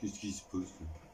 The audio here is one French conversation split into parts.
Qu'est-ce qui se passe?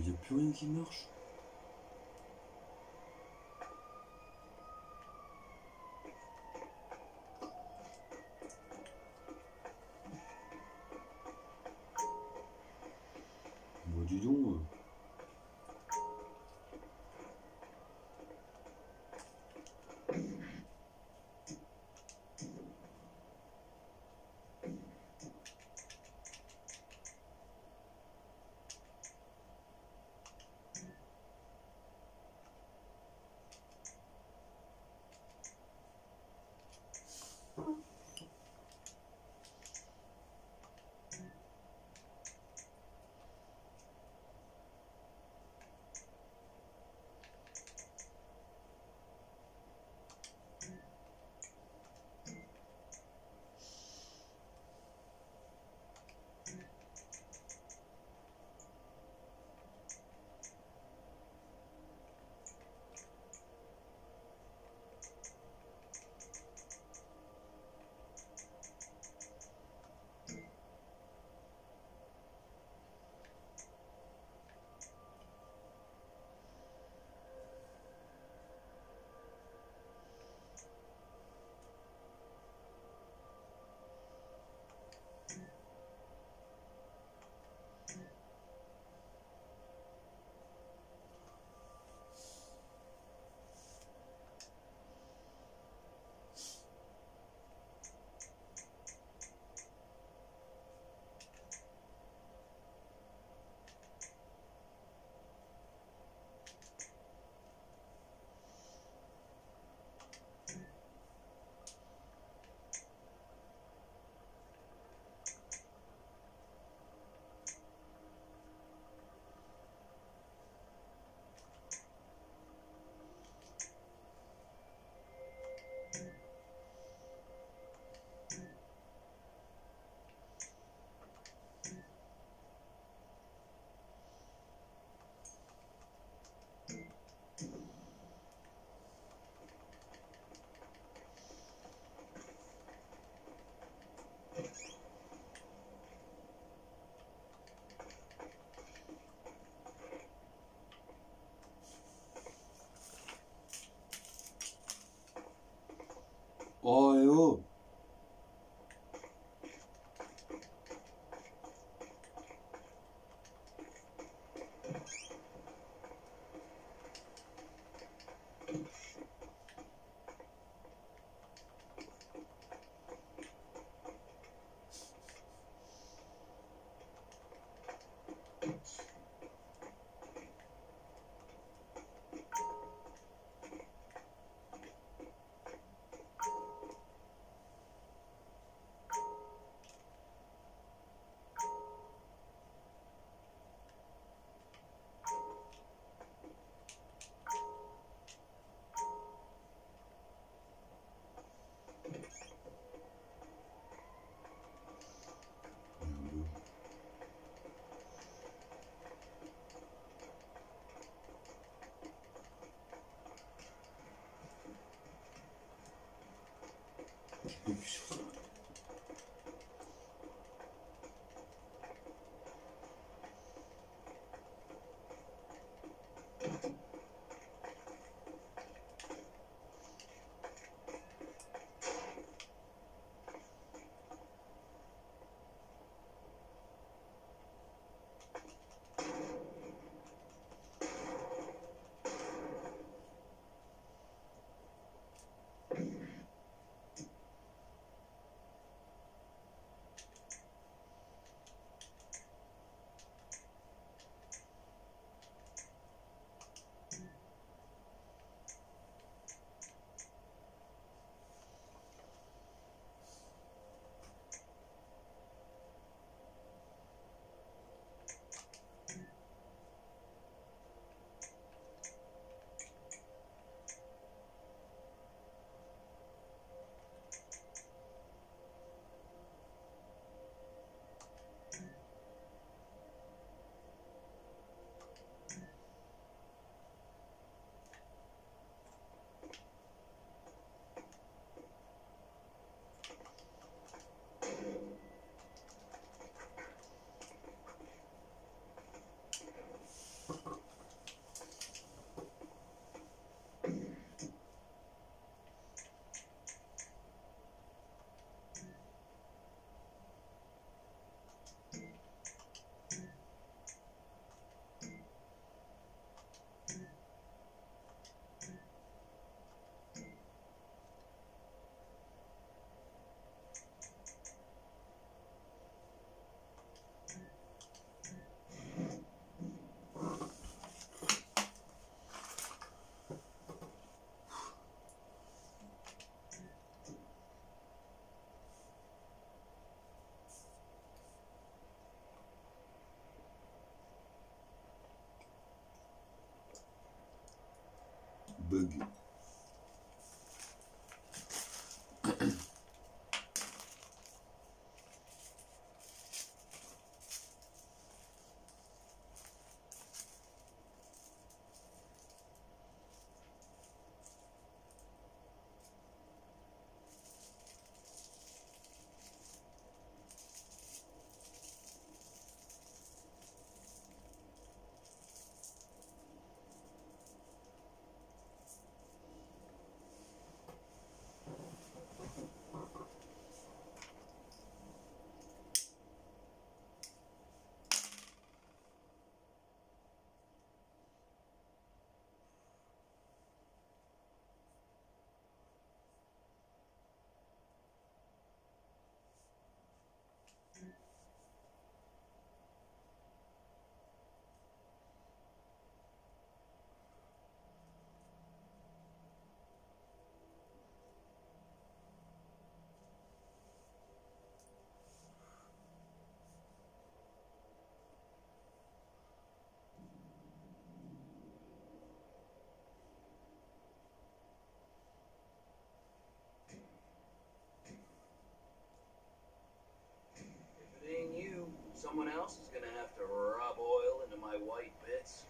Mais y a plus rien qui marche. oil appuie sur boogie. White bits.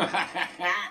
Ha ha ha!